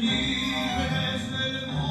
libre es del mundo.